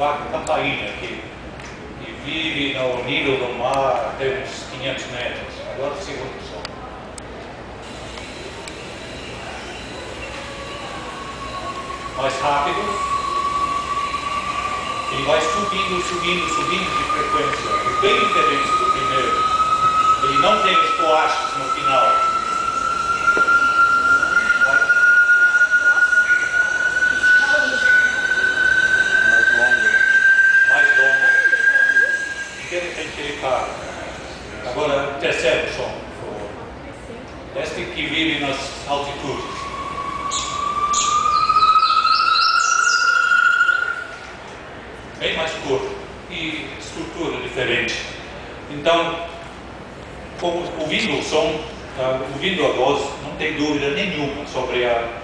vaca campaína, que, que vive no nível do mar até uns 500 metros. Agora o segundo som. Mais rápido. Ele vai subindo, subindo, subindo de frequência. Bem diferente do primeiro. Ele não tem os coaches no final. Agora, terceiro som, por favor. Este que vive nas altitudes. Bem mais curto e estrutura diferente. Então, ouvindo o som, uh, ouvindo a voz, não tem dúvida nenhuma sobre a,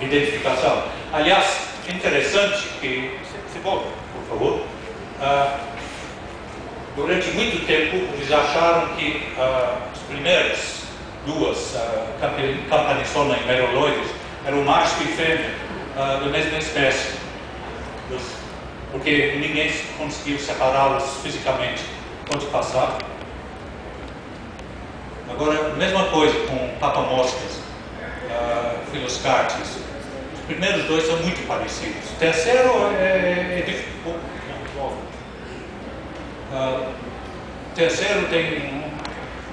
identificação. Aliás, interessante que. Você volta, por favor. Uh, Durante muito tempo, eles acharam que uh, as primeiras duas uh, campaniçona e meroloides eram macho e fêmea uh, da mesma espécie, porque ninguém conseguiu separá-los fisicamente. Pode passar. Agora, mesma coisa com papamoscas, uh, filoscartes. Os primeiros dois são muito parecidos. O terceiro é, é, é Uh, terceiro, tem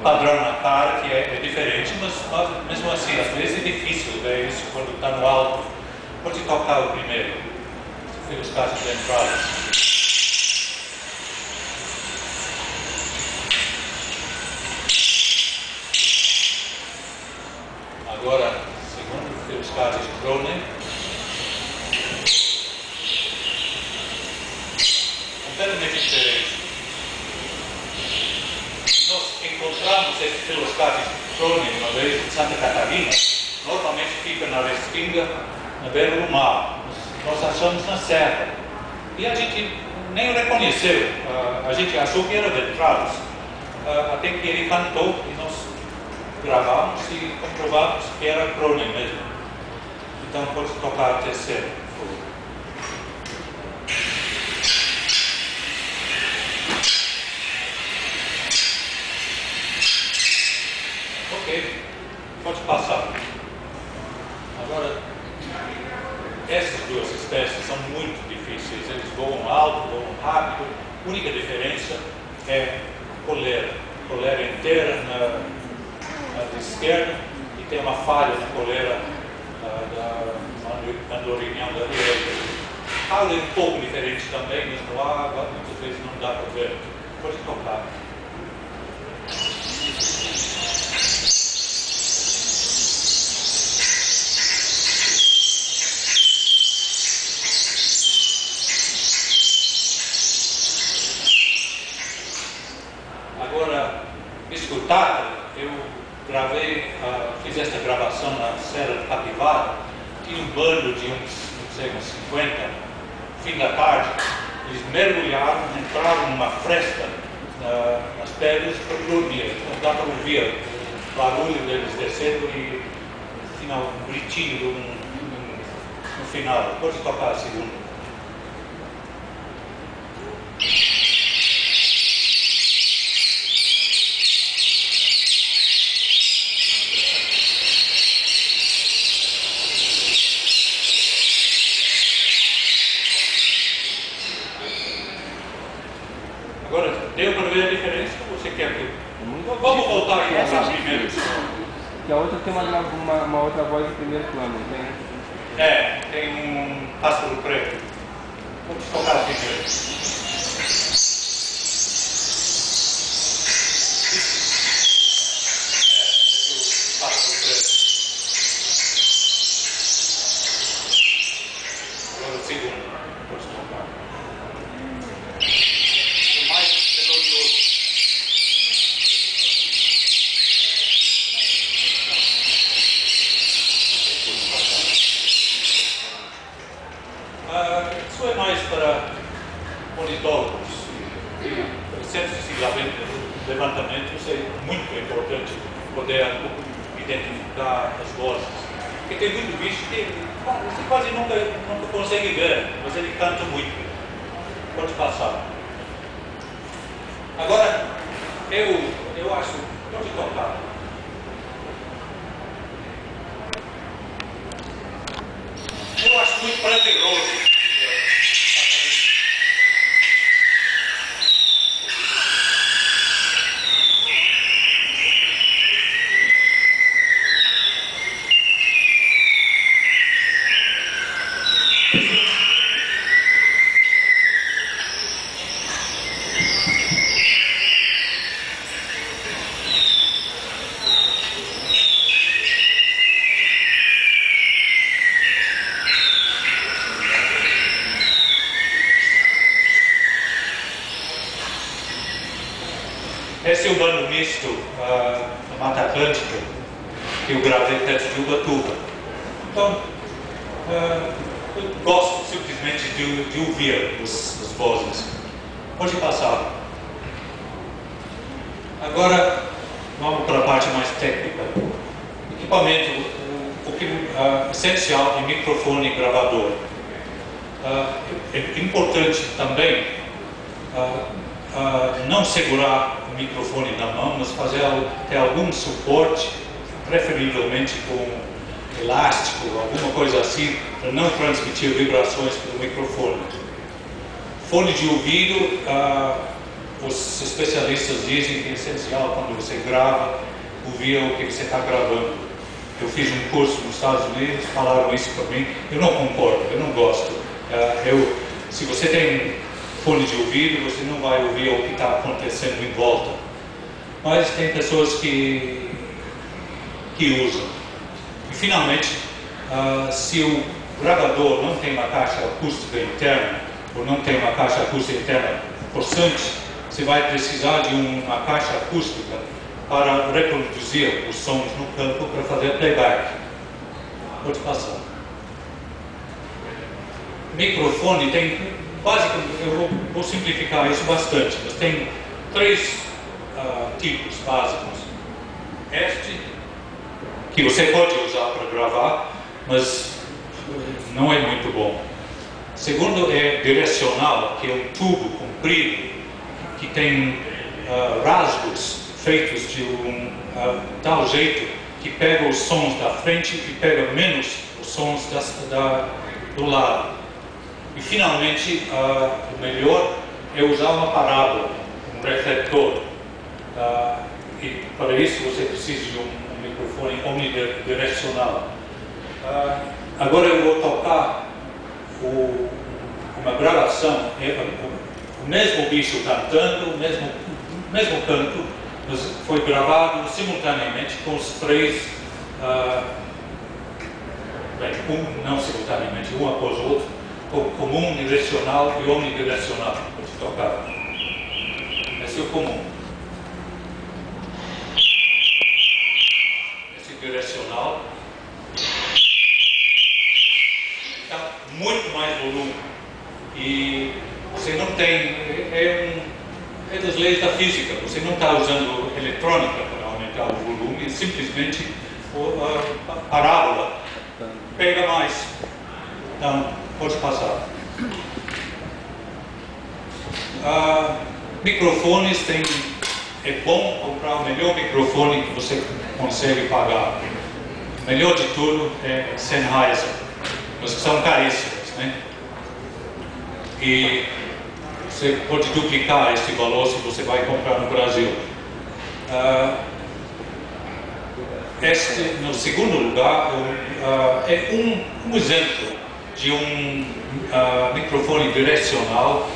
padrão na cara que é, é diferente, mas, mas, mesmo assim, às vezes é difícil ver isso quando está no alto. Pode tocar o primeiro, se os casos de entrada. Agora, segundo Philip Scott Cronin, completamente diferente. Encontramos esse Filoscate Crone uma vez em Santa Catarina, normalmente fica na restinga, na beira do mar. Nós achamos na serra. E a gente nem o reconheceu. a gente achou que era Ventralos. até que ele cantou e nós gravamos e comprovamos que era Crone mesmo. Então pode tocar a terceira. Pode passar. Agora, essas duas espécies são muito difíceis. Eles voam alto, voam rápido. A única diferença é a coleira. A coleira inteira na, na esquerda e tem uma falha na coleira da andorinha da direita. A é um pouco diferente também, mas ar muitas vezes não dá para ver. Pode tocar. eu gravei, uh, fiz esta gravação na Serra de Capivara, tinha um bando de uns, não sei, uns 50, fim da tarde, eles mergulharam, entraram numa fresta uh, nas pedras para dormir. Então dá para ouvir o barulho deles descendo e final, um gritinho no, no, no final. Depois de tocar a segunda. De Ubatuba. Então, uh, eu gosto simplesmente de, de ouvir os, as vozes. Pode passar. Agora, vamos para a parte mais técnica. Equipamento, o, que uh, essencial é microfone e gravador. é importante também uh, não segurar o microfone na mão, mas fazer ter algum suporte, preferivelmente com elástico, alguma coisa assim, para não transmitir vibrações pelo microfone. Fone de ouvido, uh, os especialistas dizem que é essencial quando você grava, ouvir o que você está gravando. Eu fiz um curso nos Estados Unidos, falaram isso para mim, eu não concordo, eu não gosto. Uh, eu, se você tem fone de ouvido, você não vai ouvir o que está acontecendo em volta. Mas tem pessoas que, que usam. E finalmente, uh, se o gravador não tem uma caixa acústica interna, ou não tem uma caixa acústica interna possante, você vai precisar de uma caixa acústica para reproduzir os sons no campo para fazer playback. Pode passar. Microfone tem basicamente, eu vou, vou, simplificar isso bastante, mas tem três uh, tipos básicos. Este, que você pode usar para gravar, mas não é muito bom. Segundo é direcional, que é um tubo comprido, que tem uh, rasgos feitos de um uh, tal jeito que pega os sons da frente e pega menos os sons das, da, do lado. E finalmente, uh, o melhor é usar uma parábola, um refletor. E para isso você precisa de um microfone omnidirecional. Uh, agora eu vou tocar o, uma gravação, é, o, o, mesmo bicho cantando, o mesmo, mesmo canto, mas foi gravado simultaneamente com os três, bem, um não simultaneamente, um após o outro, comum, direcional e omnidirecional. Vou tocar. Esse é o comum. Direcional está muito mais volume. E você não tem. É, um, é das leis da física. Você não está usando eletrônica para aumentar o volume, simplesmente a parábola pega mais. Então, Pode passar. Ah, microfones tem. É bom comprar o melhor microfone que você consegue pagar. O melhor de tudo é Sennheiser, mas são caríssimos, né? E você pode duplicar esse valor se você vai comprar no Brasil. Uh, este, no segundo lugar, uh, é um, um exemplo de um uh, microfone direcional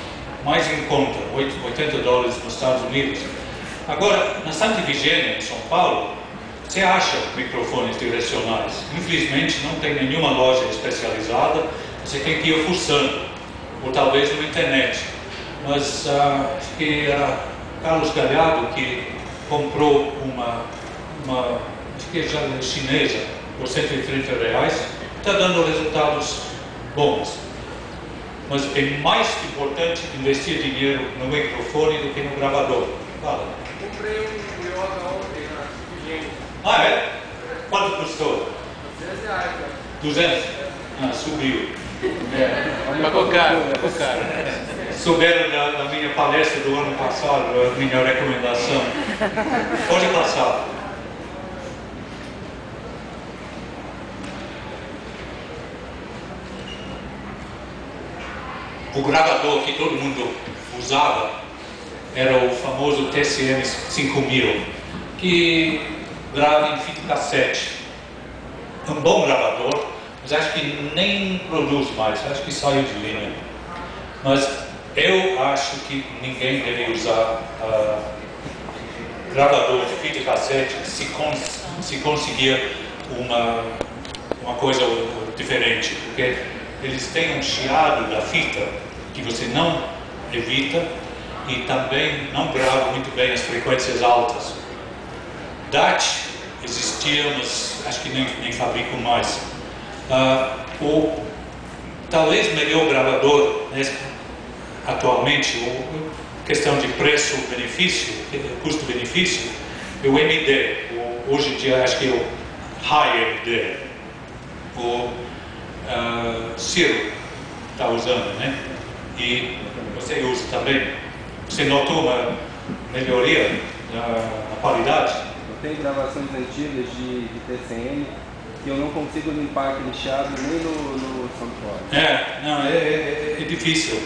mais em conta, 80 dólares nos Estados Unidos. Agora, na Santa Vigênia, em São Paulo, você acha microfones direcionais. Infelizmente, não tem nenhuma loja especializada, você tem que ir fuçando, ou talvez na internet. Mas uh, acho que era Carlos Galhardo que comprou uma, uma acho que é chinesa, por 130 reais, está dando resultados bons. Mas é mais importante investir dinheiro no microfone do que no gravador. Fala. Comprei um Yoga ontem na Vigênia. Ah, é? Quanto custou? 200? Ah, subiu. É. Pagou caro, pagou caro. Souberam da, da minha palestra do ano passado, a minha recomendação. Pode passar. O gravador que todo mundo usava era o famoso TCM 5000, que grava em fita cassete. É um bom gravador, mas acho que nem produz mais, acho que saiu de linha. Mas eu acho que ninguém deve usar uh, gravador de fita cassete se, cons se conseguir uma, uma coisa diferente, porque eles têm um chiado da fita que você não evita e também não grava muito bem as frequências altas. DAT existia, mas acho que nem, nem fabricam mais. Uh, o talvez melhor gravador né, atualmente, questão de preço-benefício, custo-benefício, é o MD. O, hoje em dia acho que é o High MD. O uh, Ciro está usando, né? E você usa também. Você notou uma melhoria na qualidade? Tenho gravações antigas de, de TCM que eu não consigo limpar aquele chiado nem no, no Soundcore. É, não, é, é, é, difícil.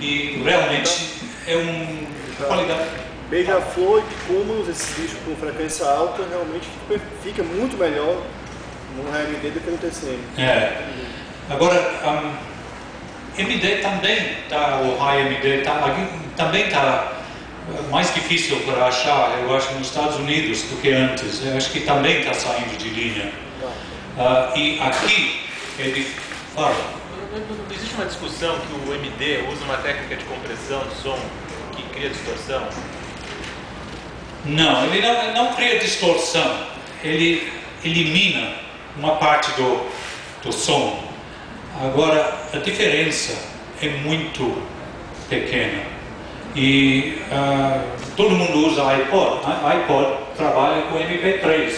E realmente é uma qualidade. Beija-flor e Cumulus, esses bichos com frequência alta, realmente fica muito melhor no RMD do que no TCM. É. Agora, um, MD também tá, o High MD tá, também está mais difícil para achar, eu acho, nos Estados Unidos do que antes. Eu acho que também está saindo de linha. Uh, e aqui é difícil. Fala. Existe uma discussão que o MD usa uma técnica de compressão de som que cria distorção? Não, ele não, não cria distorção. Ele elimina uma parte do, do som. Agora, a diferença é muito pequena. E uh, todo mundo usa iPod. iPod trabalha com MP3.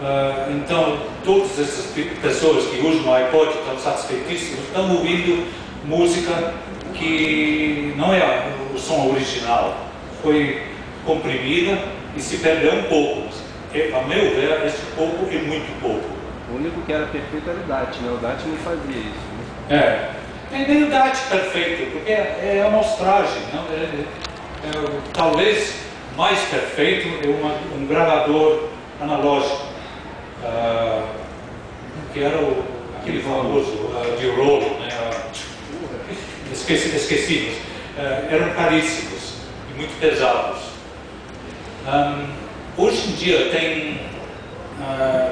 Uh, então, todas essas pessoas que usam o iPod estão satisfeitíssimas, estão ouvindo música que não é o som original, foi comprimida e se perdeu um pouco. A meu ver, esse pouco é muito pouco. O único que era perfeito era o DAT, né? O DAT não fazia isso. Né? É. DAT perfeito, porque é, é amostragem. Não? É, é, é, talvez mais perfeito é uma, um gravador analógico uh, que era o, aquele famoso uh, de rolo, né, uh, esqueci, esquecidos, uh, eram caríssimos e muito pesados. Hoje em dia tem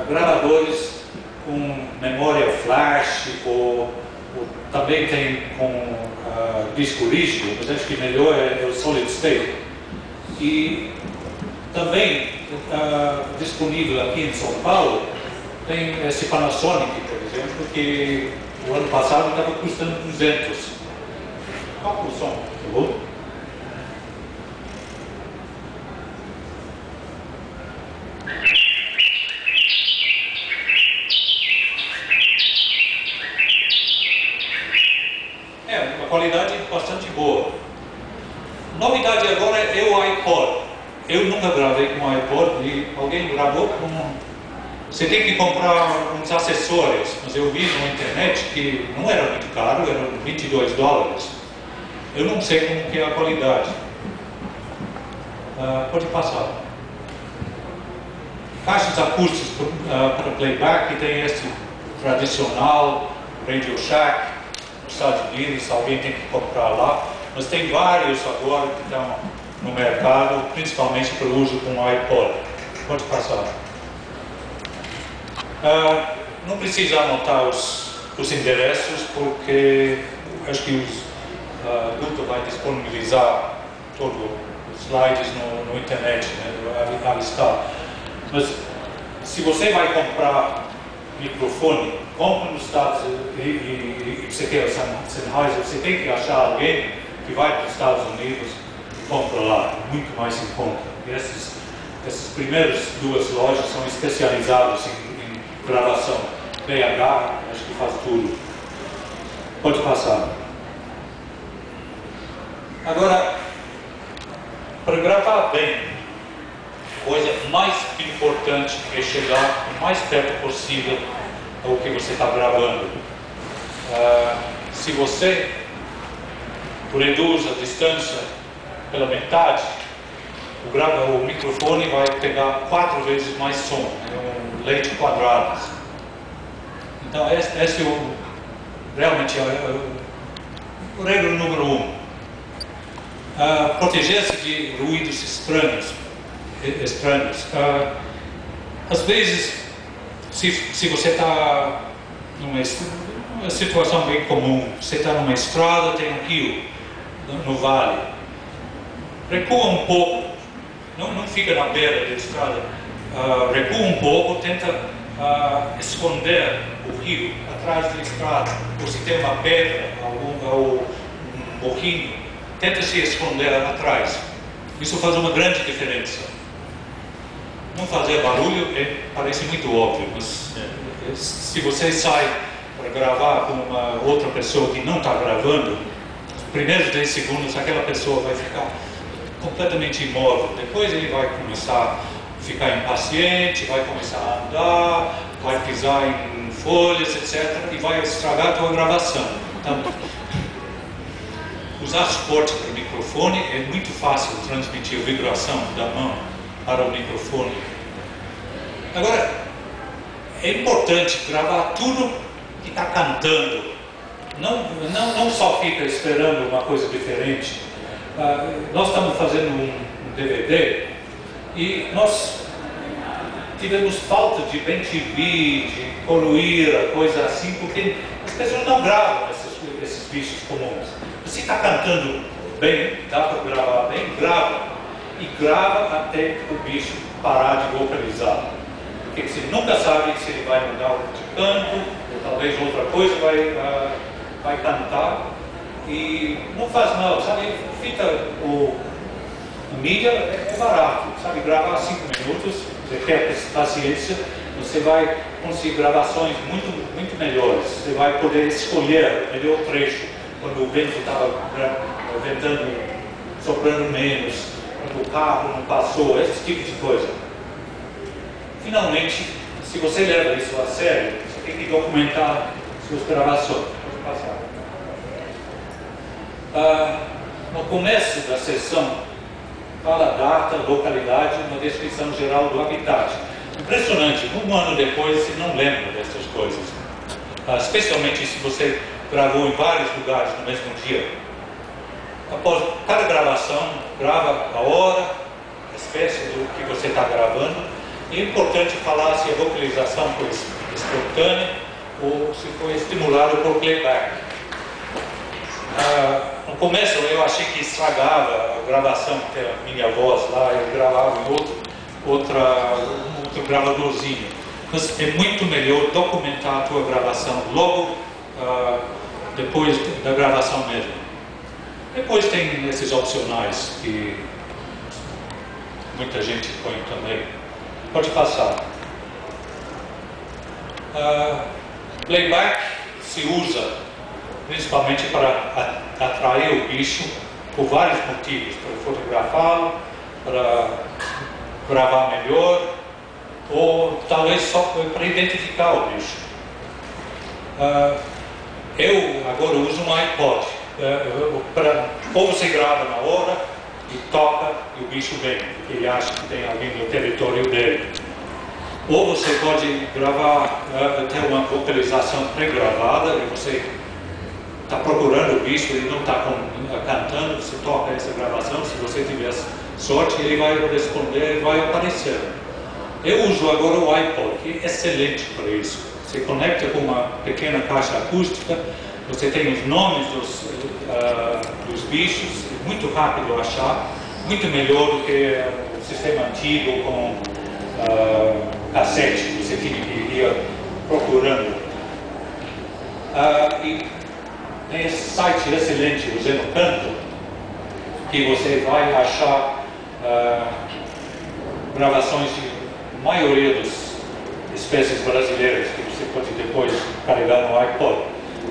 gravadores com memória flash ou também tem com disco rígido, mas acho que melhor é, é o solid state. E também uh, disponível aqui em São Paulo tem esse Panasonic, por exemplo, que o ano passado estava custando 200. Qual o som, por favor? É, uma qualidade bastante boa. Novidade agora é o iPod. Eu nunca gravei com iPod e alguém gravou com. Você tem que comprar uns acessórios, mas eu vi na internet que não era muito caro, eram 22 dólares. Eu não sei como que é a qualidade. Uh, pode passar. Caixas acústicas uh, para playback tem esse tradicional Radio Shack nos Estados Unidos, alguém tem que comprar lá. Mas tem vários agora que estão no mercado, principalmente para o uso com iPod. Pode passar. Uh, não precisa anotar os, os endereços, porque acho que o uh, Guto vai disponibilizar todos os slides no, no internet, né, ali está. Mas se você vai comprar microfone, compra nos Estados Unidos e, e, e você quer Sennheiser, você tem que achar alguém que vai para os Estados Unidos compra lá, muito mais em conta. E essas, essas primeiras duas lojas são especializadas em, em gravação. BH, acho que faz tudo. Pode passar. Agora, para gravar bem, a coisa mais importante é chegar o mais perto possível ao que você está gravando. Uh, se você reduz a distância pela metade, o, grava, o microfone vai pegar quatro vezes mais som, é um leite quadrado. Então esse, é o, realmente é o, o regra número um. Uh, Proteger-se de ruídos estranhos. estranhos. Uh, às vezes, se, se você está numa, situação bem comum, você está numa estrada, tem um rio no, no vale, recua um pouco, não, não fica na beira da estrada, uh, recua um pouco, tenta uh, esconder rio atrás da estrada, ou se tem uma pedra, ou um morrinho, tenta se esconder atrás. Isso faz uma grande diferença. Não fazer barulho é, parece muito óbvio, mas é, se você sai para gravar com uma outra pessoa que não está gravando, os primeiros 10 segundos aquela pessoa vai ficar completamente imóvel. Depois ele vai começar a ficar impaciente, vai começar a andar, vai pisar em folhas, etc. e vai estragar a tua gravação. Então, usar suporte para o microfone é muito fácil transmitir a vibração da mão para o microfone. Agora, é importante gravar tudo que está cantando. Não, não, não só fica esperando uma coisa diferente. Uh, nós estamos fazendo um DVD e nós tivemos falta de bem TV, de coluíra, coisa assim, porque as pessoas não gravam esses, esses bichos comuns. Você está cantando bem, dá para gravar bem, grava. E grava até o bicho parar de vocalizar. Porque você nunca sabe se ele vai mudar de canto, ou talvez outra coisa vai, vai cantar. E não faz mal, sabe? Fica o. A mídia é barato, sabe? Gravar cinco minutos, você quer paciência, você vai conseguir gravações muito, muito melhores. Você vai poder escolher o melhor trecho quando o vento estava ventando, soprando menos, quando o carro não passou, esse tipo de coisa. Finalmente, se você leva isso a sério, você tem que documentar suas gravações. Ah, no começo da sessão, fala a data, localidade, uma descrição geral do habitat. Impressionante, um ano depois você não lembra dessas coisas. Ah, especialmente se você gravou em vários lugares no mesmo dia. Após cada gravação, grava a hora, a espécie do que você está gravando. E é importante falar se a vocalização foi espontânea ou se foi estimulada por playback. Ah, no começo eu achei que estragava a gravação, que a minha voz lá, eu gravava em outro, outra, outro gravadorzinho. Mas é muito melhor documentar a tua gravação logo uh, depois da gravação mesmo. Depois tem esses opcionais que muita gente põe também. Pode passar. Uh, playback se usa principalmente para atrair o bicho por vários motivos, para fotografá-lo, para gravar melhor, ou talvez só para identificar o bicho. Uh, eu agora uso um iPod. Uh, pra, ou você grava na hora e toca e o bicho vem, porque ele acha que tem alguém no território dele. Ou você pode gravar, uh, ter uma vocalização pré-gravada e você está procurando o bicho, ele não está cantando, você toca essa gravação, se você tiver sorte, ele vai responder e vai aparecer. Eu uso agora o iPod, que é excelente para isso. Você conecta com uma pequena caixa acústica, você tem os nomes dos, uh, dos bichos, é muito rápido achar, muito melhor do que o sistema antigo com uh, cassete, você tinha que ir procurando. Uh, e tem esse site excelente, o Zenocanto, que você vai achar gravações de maioria dos espécies brasileiras que você pode depois carregar no iPod.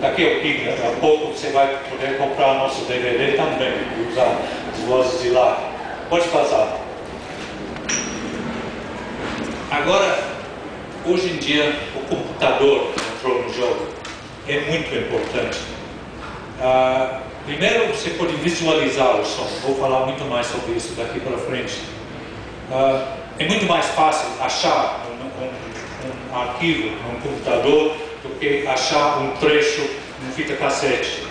Daqui a pouquinho, a pouco você vai poder comprar nosso DVD também e usar as vozes de lá. Pode passar. Agora, hoje em dia, o computador entrou no jogo. É muito importante. Ah, primeiro, você pode visualizar o som. Vou falar muito mais sobre isso daqui para frente. Ah, é muito mais fácil achar um, um, um arquivo num computador do que achar um trecho num fita cassete.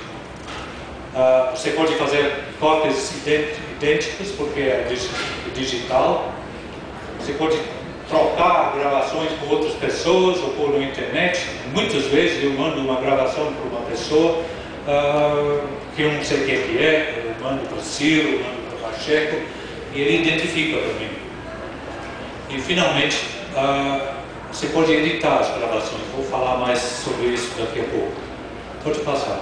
Uh, você pode fazer cópias idênticas porque é digital. Você pode trocar gravações com outras pessoas ou por na internet. Muitas vezes eu mando uma gravação para uma pessoa uh, que eu não sei o que é, eu mando para Ciro, mando para Pacheco e ele identifica para mim. E finalmente, uh, você pode editar as gravações. Vou falar mais sobre isso daqui a pouco. Pode passar.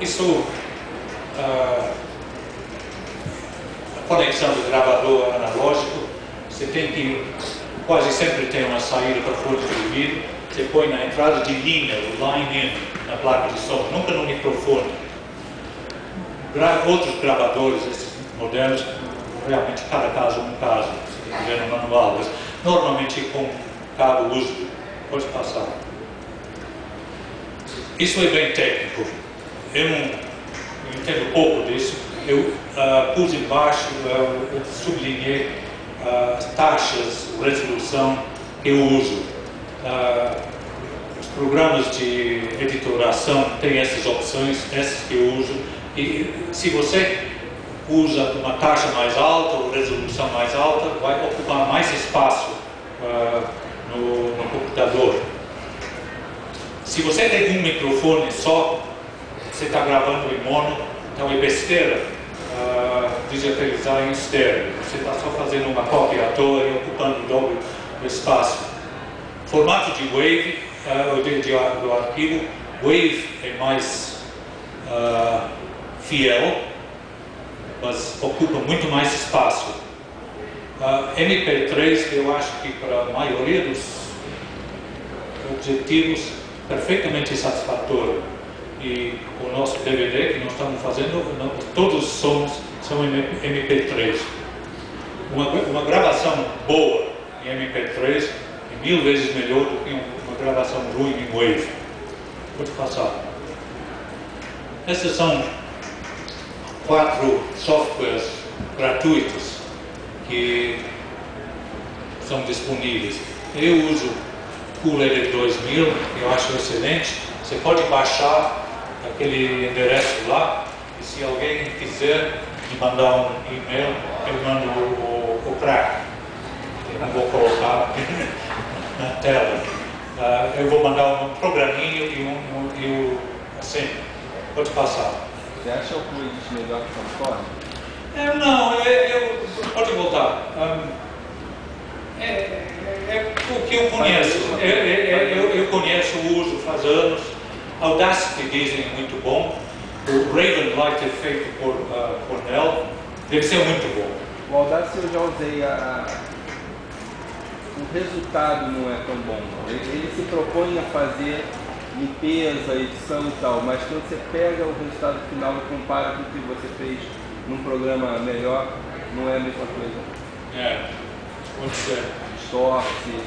Isso, uh, a conexão do gravador analógico, você tem que, quase sempre tem uma saída para fora de vídeo. Você põe na entrada de linha, o line in, na placa de som, nunca no microfone. Gra outros gravadores, esses modernos, realmente cada caso é um caso, se tiver no manual. Mas, normalmente com cabo USB. Pode passar. Isso é bem técnico. Eu não entendo pouco disso. Eu uh, pus embaixo, eu sublinhei uh, as taxas, resolução que eu uso. Uh, os programas de editoração têm essas opções, essas que eu uso. E se você usa uma taxa mais alta ou resolução mais alta, vai ocupar mais espaço uh, no, no, computador. Se você tem um microfone só, você está gravando em mono, então é besteira uh, digitalizar em estéreo. Você está só fazendo uma cópia à toa e ocupando o dobro do espaço. Formato de Wave, uh, de, de, do arquivo, Wave é mais fiel, mas ocupa muito mais espaço. Uh, MP3, eu acho que para a maioria dos objetivos, perfeitamente satisfatório. E o nosso DVD que nós estamos fazendo, todos os sons são MP3. Uma, uma gravação boa em MP3 é mil vezes melhor do que uma gravação ruim em Wave. Pode passar. Essas são quatro softwares gratuitos que são disponíveis. Eu uso Cool Edit 2000, eu acho excelente. Você pode baixar aquele endereço lá e se alguém quiser me mandar um e-mail, eu mando o, o, o crack. Eu não vou colocar na tela. Uh, eu vou mandar um programinho e um, um, e um assim, pode passar. Você acha o Quidditch melhor que o California? É, não, é, eu, pode voltar. Um, é, é, é, o que eu conheço. É, é, eu, eu, conheço o uso faz anos. Audacity dizem muito bom. O Ravenlight é feito por uh, Cornell. Deve ser muito bom. O Audacity eu já usei a, o resultado não é tão bom. Ele, ele, se propõe a fazer limpeza, edição e tal, mas quando você pega o resultado final e compara com o que você fez num programa melhor, não é a mesma coisa. É, pode ser. Distorce.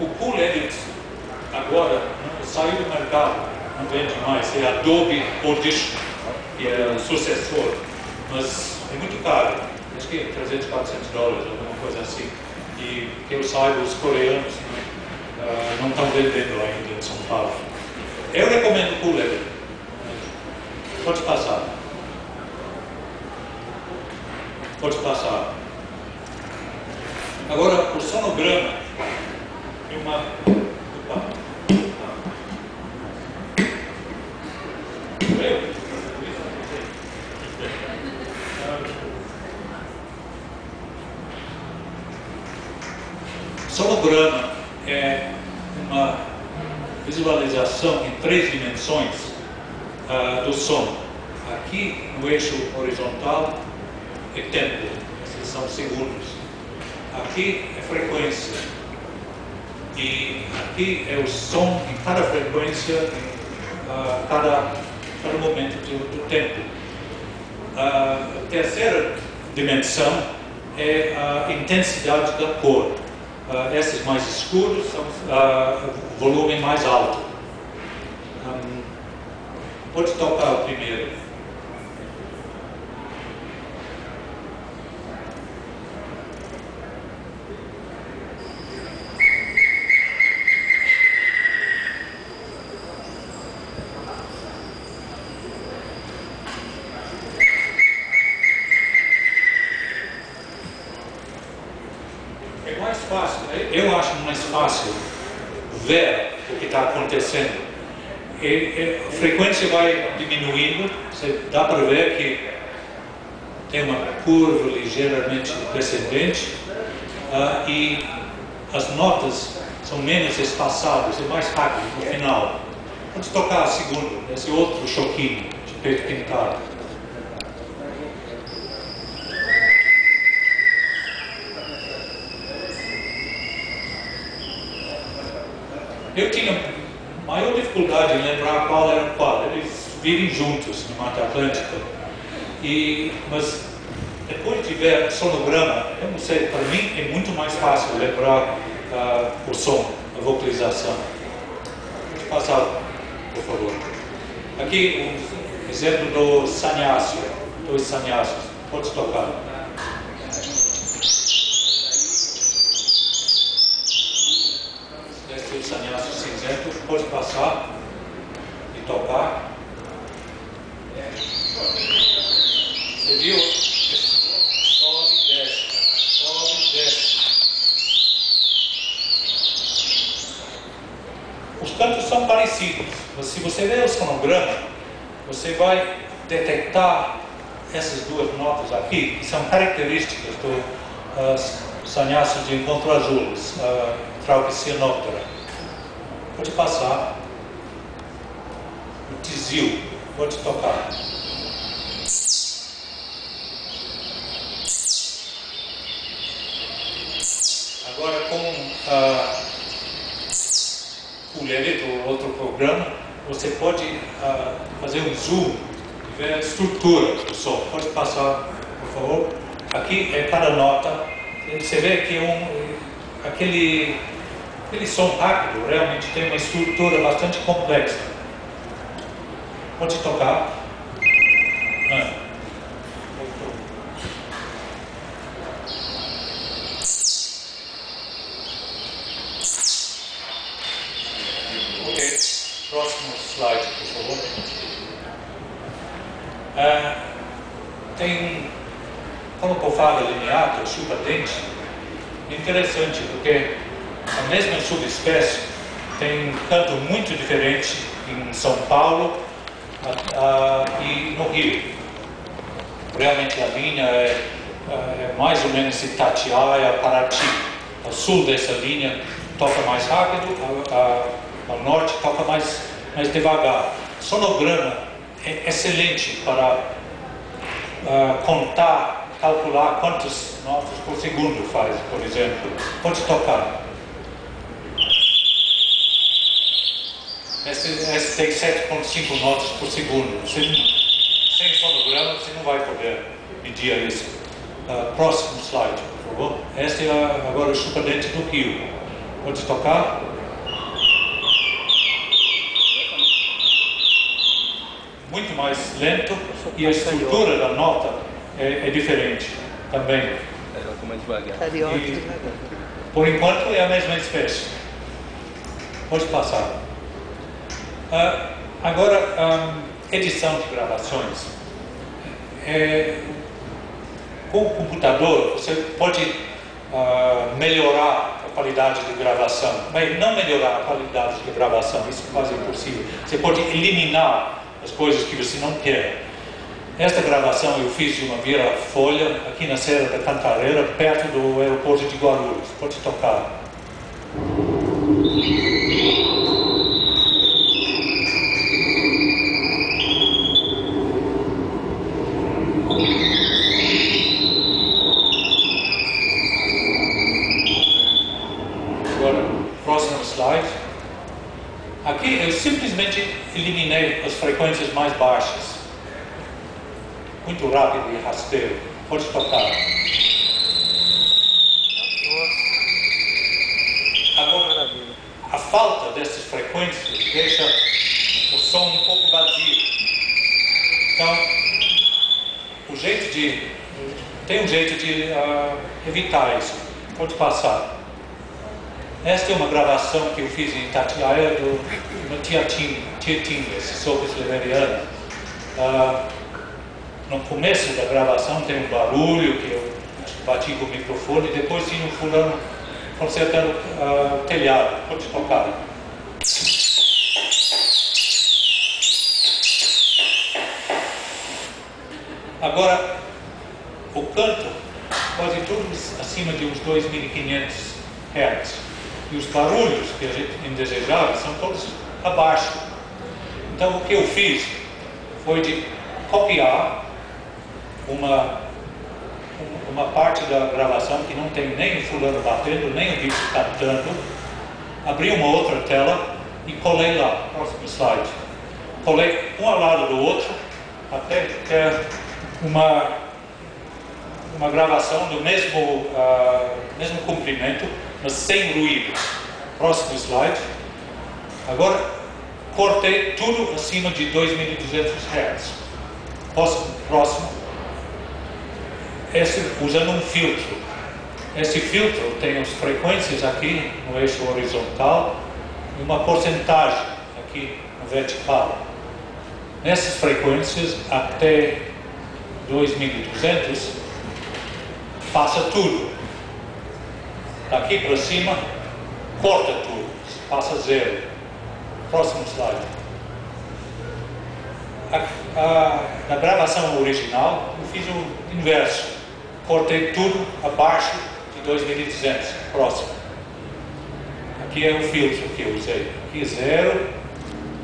O Cool Edit agora saiu do mercado, não vende mais, é Adobe Audition, que é o sucessor, mas é muito caro, acho que é 300, 400 dólares, alguma coisa assim. E que eu saiba, os coreanos uh, não estão vendendo ainda em São Paulo. Eu recomendo Edit. Pode passar. Pode passar. Agora, o sonograma é uma. Opa. Eu? Sonograma é uma visualização em três dimensões uh, do som. Aqui no eixo horizontal é tempo, esses são segundos. Aqui é frequência. Aqui é o som em cada frequência, em uh, cada, cada momento do, do tempo. A terceira dimensão é a intensidade da cor. Uh, esses mais escuros são uh, volume mais alto. Um, pode tocar o primeiro. Acontecendo. E, e, a frequência vai diminuindo, você dá para ver que tem uma curva ligeiramente descendente uh, e as notas são menos espaçadas, é mais rápido no final. Vamos tocar a segunda, esse outro choquinho de peito pintado. Eu tinha dificuldade em lembrar qual era qual. Eles vivem juntos no Mata Atlântica. E, mas depois de ver sonograma, eu não sei, para mim é muito mais fácil lembrar uh, o som, a vocalização. Pode passar, por favor. Aqui um exemplo do sannyasi, dois sannyasis. Pode tocar. pode passar e tocar. Você viu? Sobe e desce. Sobe e desce. Os cantos são parecidos, se você ver o sonograma, você vai detectar essas duas notas aqui, que são características do uh, sannyasas de encontro azules, uh, Traucianoptera. Pode passar. O tizil, pode tocar. Agora com ah, o Lelito, ou outro programa, você pode ah, fazer um zoom e ver a estrutura do som. Pode passar, por favor. Aqui é cada nota. Você vê que um, aquele Aquele som rápido realmente tem uma estrutura bastante complexa. Pode tocar. Ah. Ok, próximo slide, por favor. Ah, tem, quando eu falo linear, chupa-dente, interessante, porque a mesma subespécie tem um canto muito diferente em São Paulo e no Rio. Realmente a linha é, é mais ou menos Itatiaia, Paraty. Ao sul dessa linha toca mais rápido, ao norte toca mais, mais devagar. Sonograma é excelente para uh, contar, calcular quantas notas por segundo faz, por exemplo. Pode tocar. Esse, esse tem 7,5 notas por segundo. Você, sem fonograma você não vai poder medir isso. Uh, próximo slide, por favor. Este é agora o chupa-dente do rio. Pode tocar? Muito mais lento e a estrutura da nota é, é diferente também. E, por enquanto é a mesma espécie. Pode passar. Uh, agora, um, edição de gravações. É, com o computador, você pode uh, melhorar a qualidade de gravação, mas não melhorar a qualidade de gravação, isso é quase impossível. Você pode eliminar as coisas que você não quer. Esta gravação eu fiz de uma vira-folha aqui na Serra da Cantareira, perto do aeroporto de Guarulhos. Pode tocar. próximo slide. Aqui eu simplesmente eliminei as frequências mais baixas. Muito rápido e rasteiro. Pode tocar. Agora, a falta dessas frequências deixa o som um pouco vazio. Então, o jeito de. Tem um jeito de uh, evitar isso. Pode passar. Esta é uma gravação que eu fiz em Tatiaia do no Tietinga, esse soco esloveniano. Uh, no começo da gravação tem um barulho que eu bati com o microfone, depois tinha um fulano consertando uh, o telhado. Pode tocar. Agora, o canto, quase tudo acima de uns 2.500 Hz. E os barulhos que a gente indesejava são todos abaixo. Então, o que eu fiz foi de copiar uma, uma parte da gravação que não tem nem o fulano batendo, nem o bicho cantando, abri uma outra tela e colei lá, próximo slide. Colei um ao lado do outro até ter uma, uma gravação do mesmo, uh, mesmo comprimento, mas sem ruído. Próximo slide. Agora, cortei tudo acima de 2.200 Hz. Próximo. próximo. Esse, usando um filtro. Esse filtro tem as frequências aqui no eixo horizontal e uma porcentagem aqui no vertical. Nessas frequências, até 2200, passa tudo. Daqui para cima, corta tudo, passa zero. Próximo slide. A, a, na gravação original, eu fiz o inverso. Cortei tudo abaixo de 2200. Próximo. Aqui é o filtro que eu usei. Aqui é zero,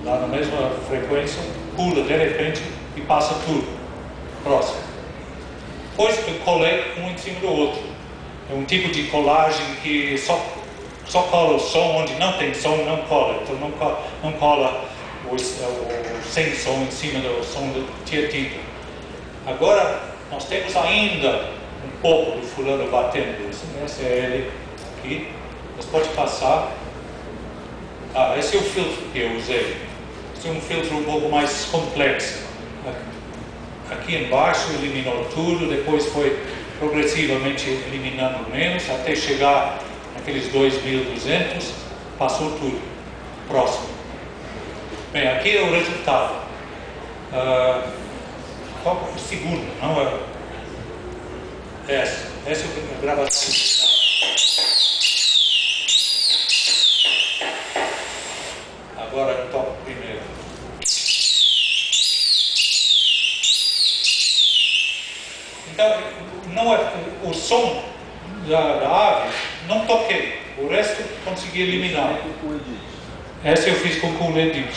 lá na mesma frequência, pula de repente e passa tudo próximo. Depois eu colei um em cima do outro. É um tipo de colagem que só, só cola o som onde não tem som, não cola. Então não cola, não cola o, o, sem som em cima do som do tietito. Agora nós temos ainda um pouco do fulano batendo. Esse é ele aqui. Mas pode passar. Ah, esse é o filtro que eu usei. Esse é um filtro um pouco mais complexo aqui embaixo eliminou tudo, depois foi progressivamente eliminando menos, até chegar naqueles 2.200, passou tudo. Próximo. Bem, aqui é o resultado. Uh, qual é o segundo? Não é? Essa. Essa é a gravação. Agora toco primeiro. Então, não é, o som da, da ave não toquei, o resto consegui eliminar. Essa eu fiz com o Edit.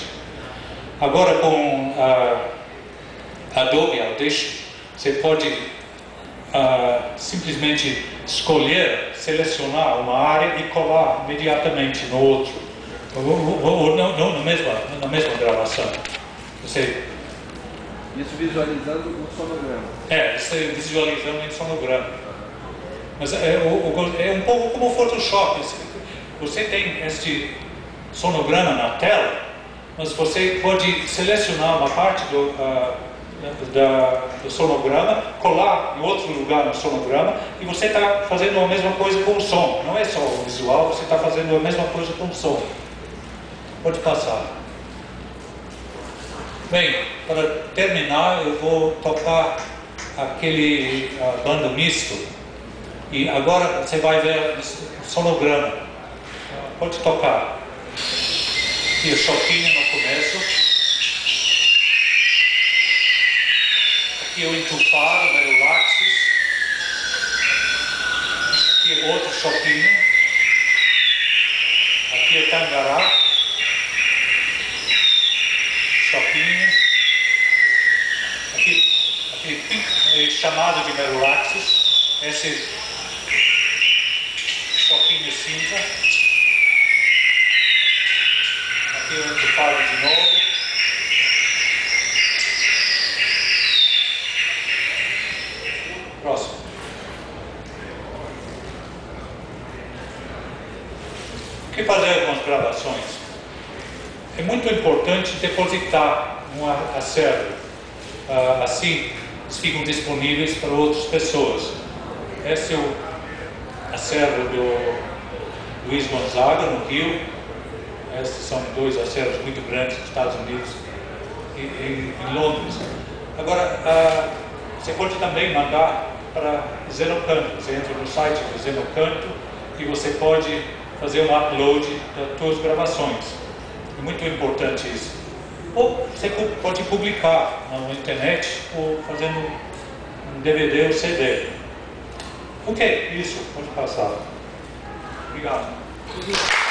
Agora com a Adobe Audition, você pode uh, simplesmente escolher, selecionar uma área e colar imediatamente no outro, ou, ou, ou não, não, na, mesma, na mesma gravação. Você isso visualizando o sonograma. É, isso é visualizando em sonograma. Mas é, é, um pouco como o Photoshop. Você tem este sonograma na tela, mas você pode selecionar uma parte do, uh, da, do sonograma, colar em outro lugar no sonograma e você está fazendo a mesma coisa com o som. Não é só o visual, você está fazendo a mesma coisa com o som. Pode passar. Bem, para terminar, eu vou tocar aquele uh, bando misto. E agora você vai ver o sonograma. Pode tocar. E o choquinho no começo. Aqui o entupado, o láxis. Aqui outro choquinho. Aqui é tangará. choquinho, é, chamado de merulaxus, esse copinho cinza. Aqui eu entupado de novo. Próximo. O que fazer com as gravações? É muito importante depositar um acervo ah, assim ficam disponíveis para outras pessoas. Esse é o acervo do Luiz Gonzaga, no Rio. Esses são dois acervos muito grandes nos Estados Unidos e em, em Londres. Agora, ah, você pode também mandar para Zenocanto. Você entra no site do Zenocanto e você pode fazer um upload das suas gravações. É muito importante isso. Ou você pode publicar na internet ou fazendo um DVD ou CD. Ok, isso, pode passar. Obrigado.